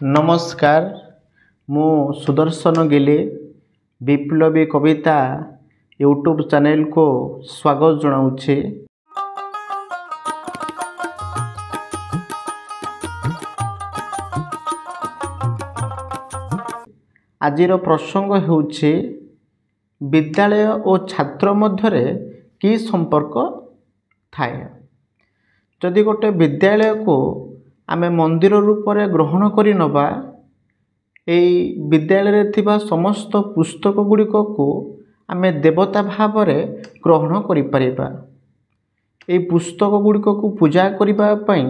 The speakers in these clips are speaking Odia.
ନମସ୍କାର ମୁଁ ସୁଦର୍ଶନ ଗିଲି ବିପ୍ଳବୀ କବିତା ୟୁଟ୍ୟୁବ୍ ଚ୍ୟାନେଲକୁ ସ୍ୱାଗତ ଜଣାଉଛି। ଆଜିର ପ୍ରସଙ୍ଗ ହେଉଛି ବିଦ୍ୟାଳୟ ଓ ଛାତ୍ର ମଧ୍ୟରେ କି ସମ୍ପର୍କ ଥାଏ? ଯଦି ଗୋଟେ ବିଦ୍ୟାଳୟକୁ ଆମେ ମନ୍ଦିର ରୂପରେ ଗ୍ରହଣ କରି ନେବା ଏଇ ବିଦ୍ୟାଳୟରେ ଥିବା ସମସ୍ତ ପୁସ୍ତକ ଗୁଡ଼ିକକୁ ଆମେ ଦେବତା ଭାବରେ ଗ୍ରହଣ କରିପାରିବା। ଏଇ ପୁସ୍ତକ ଗୁଡ଼ିକକୁ ପୂଜା କରିବା ପାଇଁ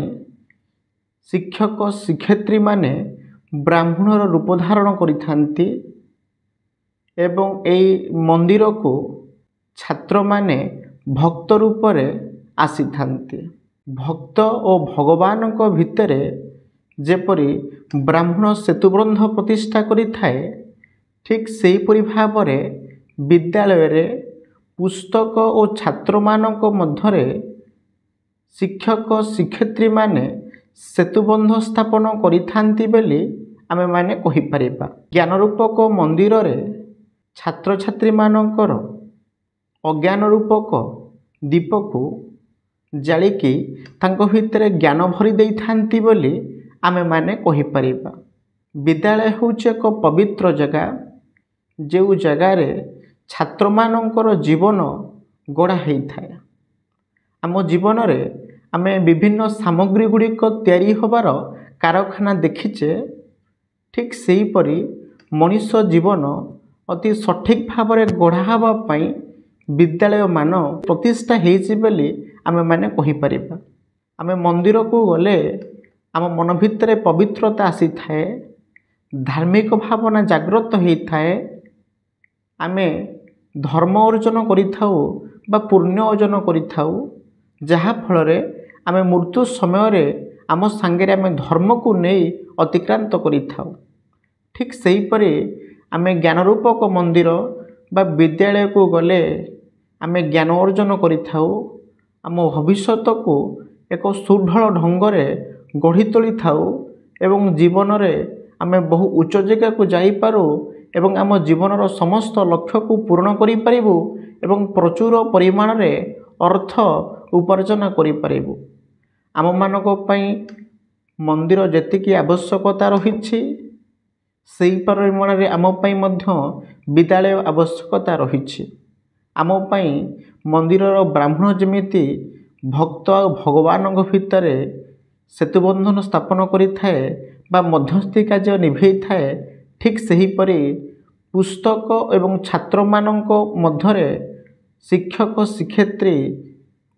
ଶିକ୍ଷକ ଶିକ୍ଷୟିତ୍ରୀମାନେ ବ୍ରାହ୍ମଣର ରୂପ ଧାରଣ କରିଥାନ୍ତି ଏବଂ ଏଇ ମନ୍ଦିରକୁ ଛାତ୍ରମାନେ ଭକ୍ତ ରୂପରେ ଆସିଥାନ୍ତି। ଭକ୍ତ ଓ ଭଗବାନଙ୍କ ଭିତରେ ଯେପରି ବ୍ରାହ୍ମଣ ସେତୁବନ୍ଧ ପ୍ରତିଷ୍ଠା କରିଥାଏ ଠିକ୍ ସେହିପରି ଭାବରେ ବିଦ୍ୟାଳୟରେ ପୁସ୍ତକ ଓ ଛାତ୍ରମାନଙ୍କ ମଧ୍ୟରେ ଶିକ୍ଷକ ଶିକ୍ଷୟିତ୍ରୀମାନେ ସେତୁବନ୍ଧ ସ୍ଥାପନ କରିଥାନ୍ତି ବୋଲି ଆମେମାନେ କହିପାରିବା। ଜ୍ଞାନ ରୂପକ ମନ୍ଦିରରେ ଛାତ୍ରଛାତ୍ରୀମାନଙ୍କର ଅଜ୍ଞାନ ରୂପକ ଦୀପକୁ ଜାଳିକି ତାଙ୍କ ଭିତରେ ଜ୍ଞାନ ଭରି ଦେଇଥାନ୍ତି ବୋଲି ଆମେମାନେ କହିପାରିବା। ବିଦ୍ୟାଳୟ ହେଉଛି ଏକ ପବିତ୍ର ଜାଗା। ଯେଉଁ ଜାଗାରେ ଛାତ୍ରମାନଙ୍କର ଜୀବନ ଗଢ଼ା ହେଇଥାଏ। ଆମ ଜୀବନରେ ଆମେ ବିଭିନ୍ନ ସାମଗ୍ରୀ ଗୁଡ଼ିକ ତିଆରି ହେବାର କାରଖାନା ଦେଖିଛେ। ଠିକ୍ ସେହିପରି ମଣିଷ ଜୀବନ ଅତି ସଠିକ୍ ଭାବରେ ଗଢ଼ା ହେବା ପାଇଁ ବିଦ୍ୟାଳୟମାନ ପ୍ରତିଷ୍ଠା ହେଇଛି ବୋଲି ଆମେମାନେ କହିପାରିବା। ଆମେ ମନ୍ଦିରକୁ ଗଲେ ଆମ ମନ ଭିତରେ ପବିତ୍ରତା ଆସିଥାଏ ଧାର୍ମିକ ଭାବନା ଜାଗ୍ରତ ହେଇଥାଏ। ଆମେ ଧର୍ମ ଅର୍ଜନ କରିଥାଉ ବା ପୁଣ୍ୟ ଅର୍ଜନ କରିଥାଉ ଯାହାଫଳରେ ଆମେ ମୃତ୍ୟୁ ସମୟରେ ଆମ ସାଙ୍ଗରେ ଆମେ ଧର୍ମକୁ ନେଇ ଅତିକ୍ରାନ୍ତ କରିଥାଉ। ଠିକ୍ ସେହିପରି ଆମେ ଜ୍ଞାନ ରୂପକ ମନ୍ଦିର ବା ବିଦ୍ୟାଳୟକୁ ଗଲେ ଆମେ ଜ୍ଞାନ ଅର୍ଜନ କରିଥାଉ। ଆମ ଭବିଷ୍ୟତକୁ ଏକ ସୁଢ଼ଳ ଢଙ୍ଗରେ ଗଢ଼ି ତୋଳିଥାଉ ଏବଂ ଜୀବନରେ ଆମେ ବହୁ ଉଚ୍ଚ ଜାଗାକୁ ଯାଇପାରୁ ଏବଂ ଆମ ଜୀବନର ସମସ୍ତ ଲକ୍ଷ୍ୟକୁ ପୂରଣ କରିପାରିବୁ ଏବଂ ପ୍ରଚୁର ପରିମାଣରେ ଅର୍ଥ ଉପାର୍ଜନ କରିପାରିବୁ। ଆମମାନଙ୍କ ପାଇଁ ମନ୍ଦିର ଯେତିକି ଆବଶ୍ୟକତା ରହିଛି ସେହି ପରିମାଣରେ ଆମ ପାଇଁ ମଧ୍ୟ ବିଦ୍ୟାଳୟ ଆବଶ୍ୟକତା ରହିଛି। ଆମ ପାଇଁ ମନ୍ଦିରର ବ୍ରାହ୍ମଣ ଯେମିତି ଭକ୍ତ ଆଉ ଭଗବାନଙ୍କ ଭିତରେ ସେତୁବନ୍ଧନ ସ୍ଥାପନ କରିଥାଏ ବା ମଧ୍ୟସ୍ଥି କାର୍ଯ୍ୟ ନିଭେଇଥାଏ ଠିକ୍ ସେହିପରି ପୁସ୍ତକ ଏବଂ ଛାତ୍ରମାନଙ୍କ ମଧ୍ୟରେ ଶିକ୍ଷକ ଶିକ୍ଷୟିତ୍ରୀ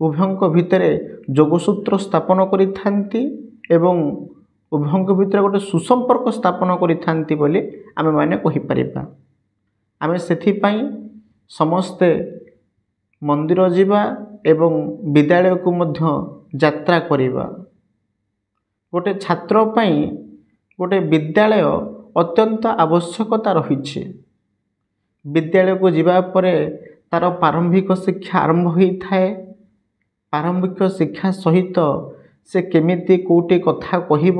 ଉଭୟଙ୍କ ଭିତରେ ଯୋଗସୂତ୍ର ସ୍ଥାପନ କରିଥାନ୍ତି ଏବଂ ଉଭୟଙ୍କ ଭିତରେ ଗୋଟେ ସୁସମ୍ପର୍କ ସ୍ଥାପନ କରିଥାନ୍ତି ବୋଲି ଆମେମାନେ କହିପାରିବା। ଆମେ ସେଥିପାଇଁ ସମସ୍ତେ ମନ୍ଦିର ଯିବା ଏବଂ ବିଦ୍ୟାଳୟକୁ ମଧ୍ୟ ଯାତ୍ରା କରିବା। ଗୋଟେ ଛାତ୍ର ପାଇଁ ଗୋଟେ ବିଦ୍ୟାଳୟ ଅତ୍ୟନ୍ତ ଆବଶ୍ୟକତା ରହିଛି। ବିଦ୍ୟାଳୟକୁ ଯିବା ପରେ ତା'ର ପ୍ରାରମ୍ଭିକ ଶିକ୍ଷା ଆରମ୍ଭ ହୋଇଥାଏ। ପ୍ରାରମ୍ଭିକ ଶିକ୍ଷା ସହିତ ସେ କେମିତି କେଉଁଠି କଥା କହିବ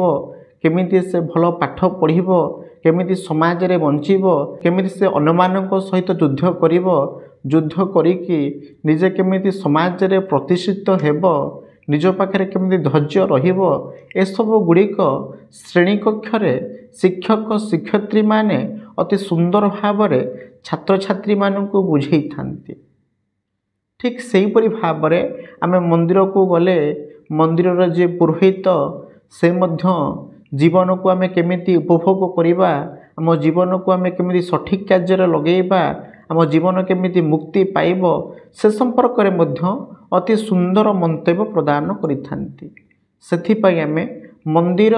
କେମିତି ସେ ଭଲ ପାଠ ପଢ଼ିବ କେମିତି ସମାଜରେ ବଞ୍ଚିବ କେମିତି ସେ ଅନ୍ୟମାନଙ୍କ ସହିତ ଯୁଦ୍ଧ କରିବ ଯୁଦ୍ଧ କରିକି ନିଜେ କେମିତି ସମାଜରେ ପ୍ରତିଷ୍ଠିତ ହେବ ନିଜ ପାଖରେ କେମିତି ଧୈର୍ଯ୍ୟ ରହିବ ଏସବୁ ଗୁଡ଼ିକ ଶ୍ରେଣୀ କକ୍ଷରେ ଶିକ୍ଷକ ଶିକ୍ଷୟିତ୍ରୀମାନେ ଅତି ସୁନ୍ଦର ଭାବରେ ଛାତ୍ରଛାତ୍ରୀମାନଙ୍କୁ ବୁଝେଇଥାନ୍ତି ଠିକ୍ ସେହିପରି ଭାବରେ ଆମେ ମନ୍ଦିରକୁ ଗଲେ ମନ୍ଦିରର ଯିଏ ପୁରୋହିତ ସେ ମଧ୍ୟ ଜୀବନକୁ ଆମେ କେମିତି ଉପଭୋଗ କରିବା ଆମ ଜୀବନକୁ ଆମେ କେମିତି ସଠିକ୍ କାର୍ଯ୍ୟରେ ଲଗେଇବା ଆମ ଜୀବନ କେମିତି ମୁକ୍ତି ପାଇବ ସେ ସମ୍ପର୍କରେ ମଧ୍ୟ ଅତି ସୁନ୍ଦର ମନ୍ତବ୍ୟ ପ୍ରଦାନ କରିଥାନ୍ତି ସେଥିପାଇଁ ଆମେ ମନ୍ଦିର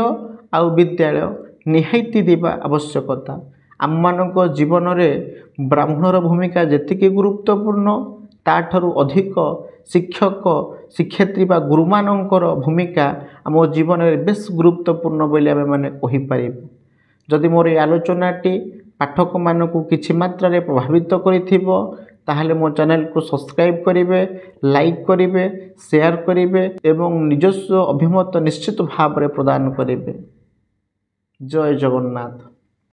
ଆଉ ବିଦ୍ୟାଳୟ ନିହାତି ଦେବା ଆବଶ୍ୟକତା ଆମମାନଙ୍କ ଜୀବନରେ ବ୍ରାହ୍ମଣର ଭୂମିକା ଯେତିକି ଗୁରୁତ୍ୱପୂର୍ଣ୍ଣ ତା'ଠାରୁ ଅଧିକ শিক্ষক, শিক্ষয়িত্রী বা গুরু গুরুমানঙ্কর ভূমিকা আমার জীবনের বেশ গুরুত্বপূর্ণ বলে আমি মানে কহিপারিব যদি মোর এই আলোচনাটি পাঠক মানুষ কিছু মাত্রায় প্রভাবিত করিথিব তাহলে মো চ্যানেলকু সবসক্রাইব করবে লাইক করবে শেয়ার করবে এবং নিজস্ব অভিমত নিশ্চিত ভাবে প্রদান করবে জয় জগন্নাথ